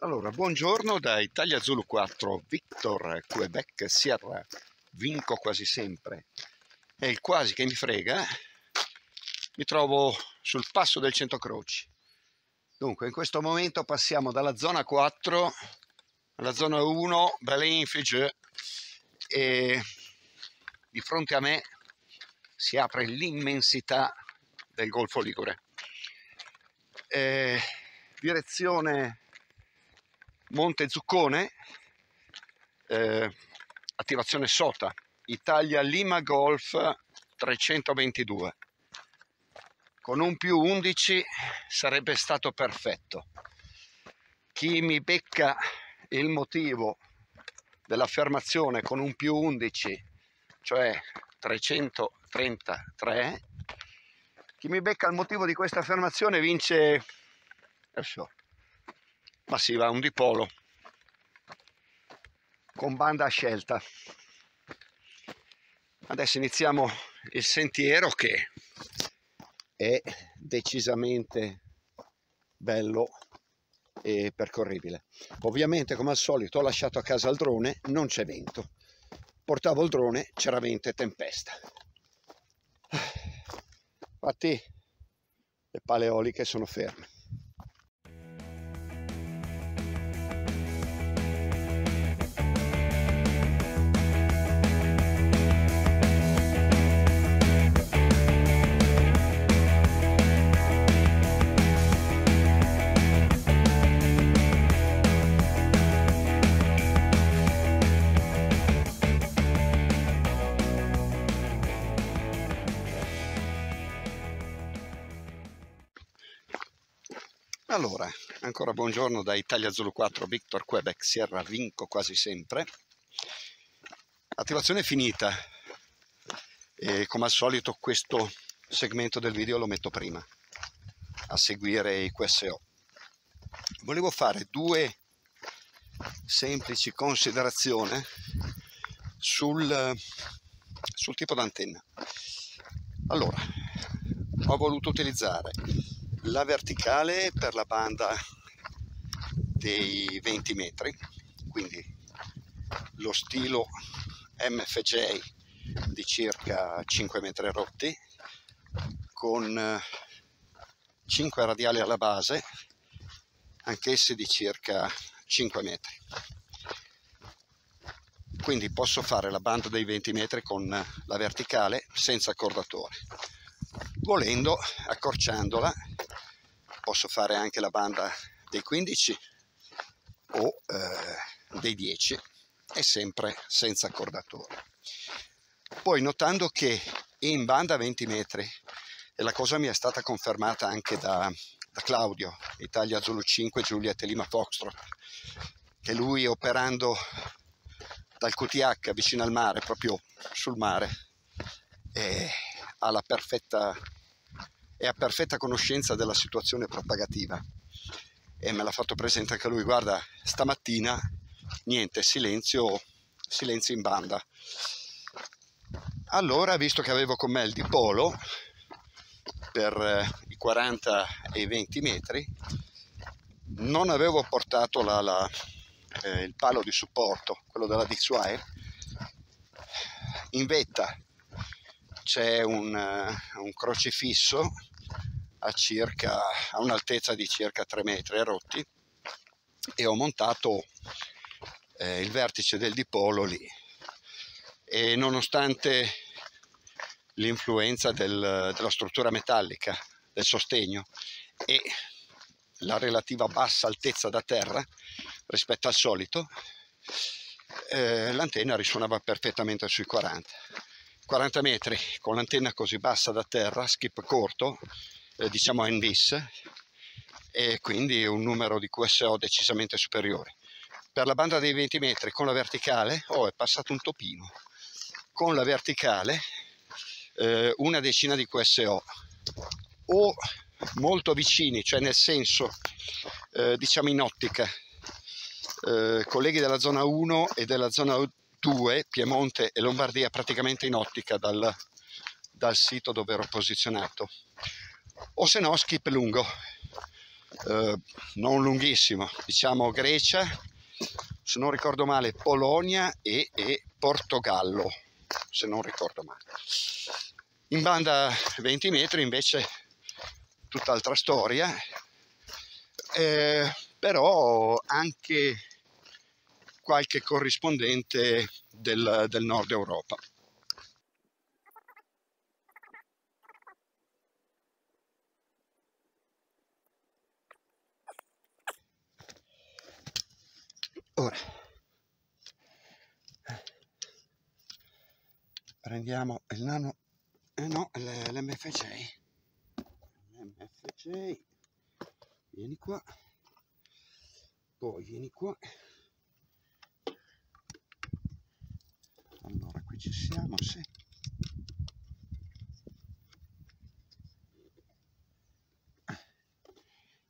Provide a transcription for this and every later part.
Allora, buongiorno da Italia Zulu 4, Victor Quebec Sierra, vinco quasi sempre. È il quasi che mi frega. Mi trovo sul passo del Centocroci. Dunque, in questo momento passiamo dalla zona 4 alla zona 1, Belin Fige, e di fronte a me si apre l'immensità del Golfo Ligure. Eh, direzione Monte Zuccone, eh, attivazione SOTA, Italia Lima Golf 322. Con un più 11 sarebbe stato perfetto. Chi mi becca il motivo dell'affermazione con un più 11, cioè 333, chi mi becca il motivo di questa affermazione vince... Adesso ma si va un dipolo. Con banda a scelta. Adesso iniziamo il sentiero che è decisamente bello e percorribile. Ovviamente come al solito ho lasciato a casa il drone non c'è vento. Portavo il drone c'era vento e tempesta. Infatti le paleoliche sono ferme Allora, ancora buongiorno da Italia Zulu 4, Victor Quebec, Sierra Vinco quasi sempre. Attivazione finita e come al solito questo segmento del video lo metto prima, a seguire i QSO. Volevo fare due semplici considerazioni sul, sul tipo d'antenna. Allora, ho voluto utilizzare la verticale per la banda dei 20 metri quindi lo stilo MFJ di circa 5 metri rotti con 5 radiali alla base anch'esse di circa 5 metri. Quindi posso fare la banda dei 20 metri con la verticale senza accordatore volendo accorciandola posso fare anche la banda dei 15 o eh, dei 10 e sempre senza accordatore. Poi notando che in banda 20 metri, e la cosa mi è stata confermata anche da, da Claudio, Italia Zulu 5, Giulietta Lima Foxtrot, che lui operando dal QTH vicino al mare, proprio sul mare, eh, ha la perfetta è a perfetta conoscenza della situazione propagativa e me l'ha fatto presente anche lui, guarda, stamattina niente, silenzio, silenzio in banda. Allora, visto che avevo con me il dipolo per eh, i 40 e i 20 metri, non avevo portato la, la, eh, il palo di supporto, quello della Dixwire, in vetta c'è un, uh, un crocifisso a, circa, a un'altezza di circa 3 metri rotti e ho montato eh, il vertice del dipolo lì. E nonostante l'influenza del, della struttura metallica del sostegno e la relativa bassa altezza da terra rispetto al solito eh, l'antenna risuonava perfettamente sui 40 40 metri con l'antenna così bassa da terra skip corto eh, diciamo NVIS e quindi un numero di QSO decisamente superiore. Per la banda dei 20 metri con la verticale oh, è passato un topino, con la verticale eh, una decina di QSO o. Molto vicini, cioè nel senso eh, diciamo in ottica, eh, colleghi della zona 1 e della zona 2, Piemonte e Lombardia praticamente in ottica dal, dal sito dove ero posizionato o se no skip lungo eh, non lunghissimo, diciamo Grecia, se non ricordo male Polonia e, e Portogallo, se non ricordo male. In banda 20 metri invece tutt'altra storia, eh, però anche qualche corrispondente del, del nord Europa. Ora prendiamo il nano, eh no, l'MFJ. L'MFJ, vieni qua, poi vieni qua. Allora qui ci siamo, sì.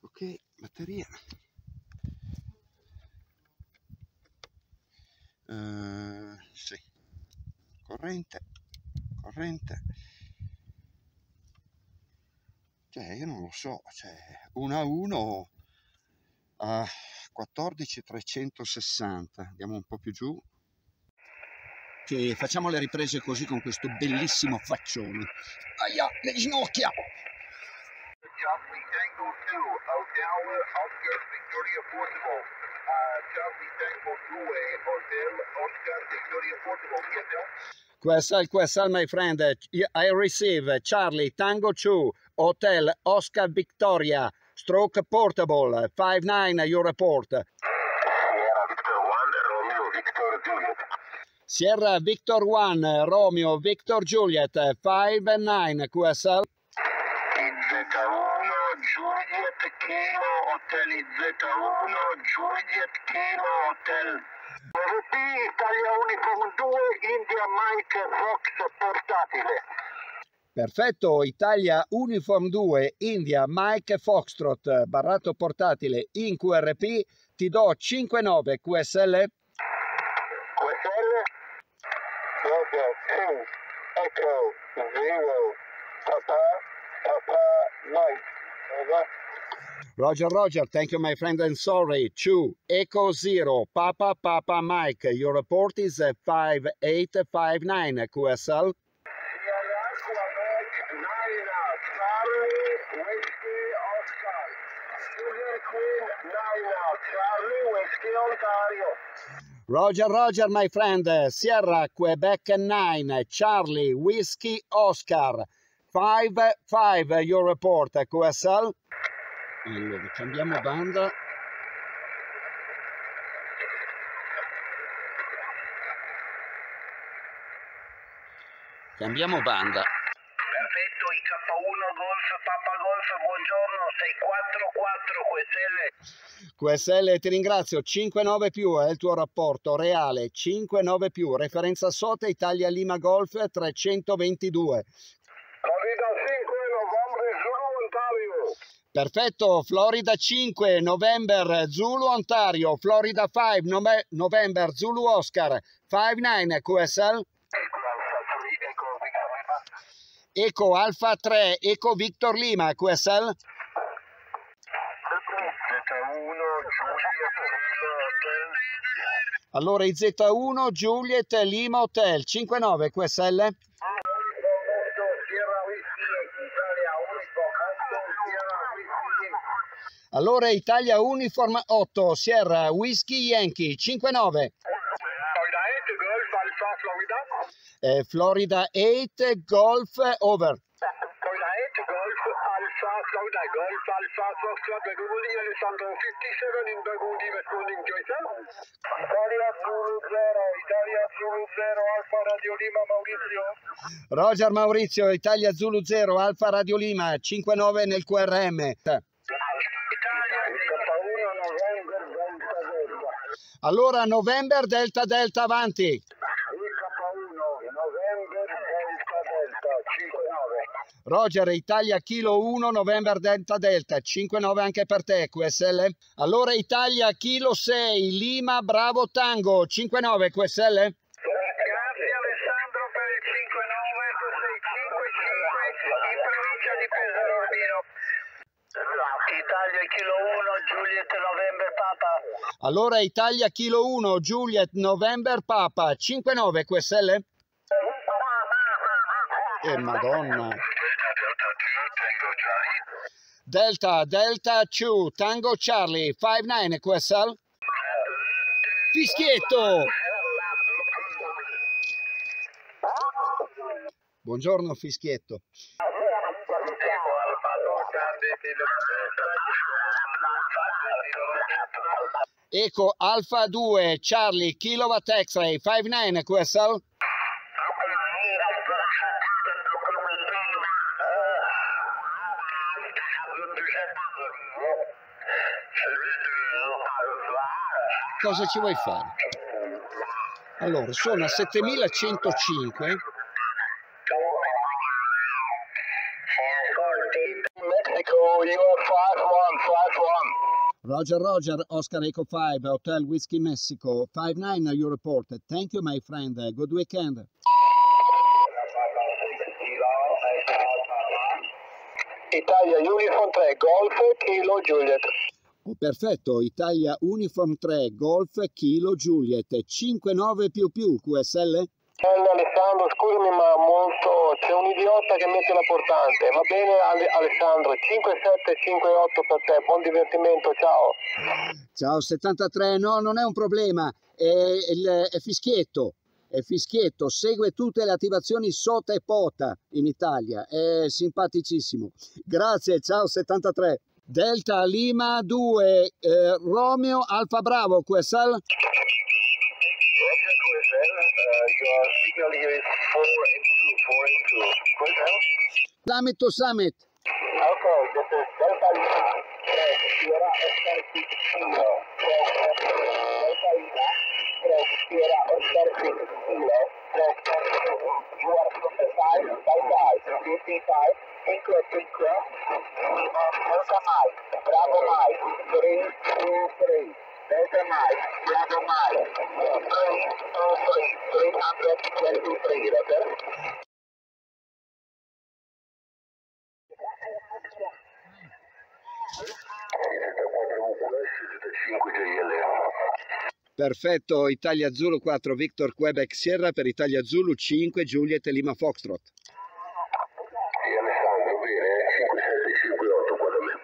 Ok, batteria. Uh, sì, corrente, corrente. Cioè, io non lo so, cioè, 1 a 1 a 14360, andiamo un po' più giù. Che facciamo le riprese così con questo bellissimo faccione. Aia, le ginocchia! Charlie Tango 2, Hotel Oscar Victoria Portable. Charlie Tango 2, Hotel Oscar Victoria Portable. QSL, QSL, my friend. I receive Charlie Tango 2, Hotel Oscar Victoria, Stroke Portable, 5-9, your report. Sierra Victor 1, Romeo Victor Juliet. Sierra Victor 1, Romeo Victor Juliet, 5-9, QSL. Juliet Kilo Hotel Z1 Juliet Kilo Hotel. RP Italia Uniform 2 India Mike Fox portatile. Perfetto, Italia Uniform 2 India Mike Foxtrot barrato portatile in QRP ti do 5-9 QSL QSL Roger, Roger, thank you, my friend, and sorry. Two, Echo Zero, Papa, Papa, Mike. Your report is 5859, QSL. Roger, Roger, my friend. Uh, Sierra, Quebec 9, Charlie, Whiskey, Oscar. 5-5 your report QSL allora cambiamo banda. Cambiamo banda. Perfetto IK1 Golf Papa Golf buongiorno 644 QSL QSL ti ringrazio. 5-9 più è il tuo rapporto reale 5-9 più referenza SOTA Italia Lima Golf 322 Perfetto, Florida 5, November, Zulu Ontario, Florida 5, Nove November, Zulu Oscar, 5-9, QSL. Eco Alfa 3, Eco Victor Lima, QSL. Allora IZ1 Juliet Lima Hotel 59 QSL. Allora Italia Uniform 8, Sierra Whiskey Yankee 59. Florida 8, Golf Alpha Florida. Eh, Florida 8, Golf Over. Florida 8, Golf Alpha Florida, Golf Alpha Foxtrot Burgundy Alessandro 57 in Burgundy responding to yourself. Italia Zulu 0, Italia Zulu 0, Alfa Radio Lima Maurizio. Roger Maurizio, Italia Zulu 0, Alfa Radio Lima 59 nel QRM. Allora November Delta Delta avanti. Roger, Italia Kilo 1, November Delta Delta, 5-9 anche per te, QSL. Allora Italia Kilo 6, Lima Bravo Tango, 5-9 QSL. Grazie Alessandro per il 5-9, tu sei 5-5 in provincia di Pesaro Urbino. Italia Kilo Papa. Allora Italia Kilo 1, Juliet November Papa, 5-9 QSL? Eh madonna. Delta, Delta 2, Tango Charlie, 5-9 QSL? Fischietto! Buongiorno Fischietto. Eco Alfa 2, Charlie, Kilowatt X-Ray, 5-9 QSL? Cosa ci vuoi fare? Allora, sono a 7105. Mexico, you are 5151. Roger, Roger, Oscar Eco 5, Hotel Whiskey Mexico, 5-9 you reported. Thank you, my friend. Good weekend. Italia Uniform 3 Golf Kilo Juliet. Perfetto, Italia Uniform 3, Golf, Kilo, Juliet, 5-9 più più, QSL? Ciao Alessandro, scusami ma molto, c'è un idiota che mette la portante. Va bene Ale- Alessandro, 5758 per te, buon divertimento, ciao. Ciao 73, no, non è un problema, è, il- è fischietto, è fischietto, segue tutte le attivazioni sota e pota in Italia, è simpaticissimo. Grazie, ciao 73. Delta Lima 2, eh, Romeo Alfa Bravo, QSL? Roger, QSL, uh, your signal here is 4 and 2, 4 and 2. QSL? Summit to Summit. Okay, this is Delta Lima, Fred, Sierra Oscar Kilo, Fred, Delta Lima, Fred, Sierra Oscar Kilo, Fred, you are from the side, by side, 55, Cinco, Cinco, Delta Mike, Bravo Mike, 3, 2, 3, Delta Mike, Bravo Mike, 3, 2, 3, 323, Roger? Perfetto, Italia Zulu 4, Victor Quebec Sierra per Italia Zulu 5, Juliet e Lima Foxtrot. Alessandro, bene, 5758 qua da me.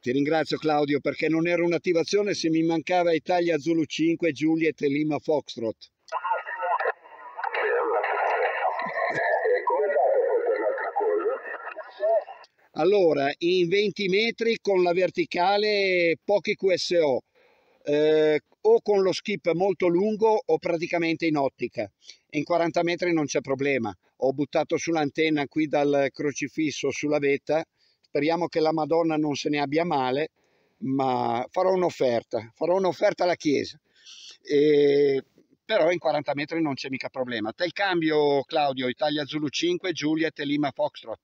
Ti ringrazio Claudio perché non era un'attivazione se mi mancava Italia Zulu 5, Juliet e Lima Foxtrot. E cosa? Allora, in 20 metri con la verticale pochi QSO, eh, o con lo skip molto lungo o praticamente in ottica. In 40 metri non c'è problema. Ho buttato sull'antenna qui dal crocifisso sulla vetta. Speriamo che la Madonna non se ne abbia male, ma farò un'offerta, farò un'offerta alla Chiesa. E- però in 40 metri non c'è mica problema. Te il cambio, Claudio, Italia Zulu 5, Juliet e Lima Foxtrot.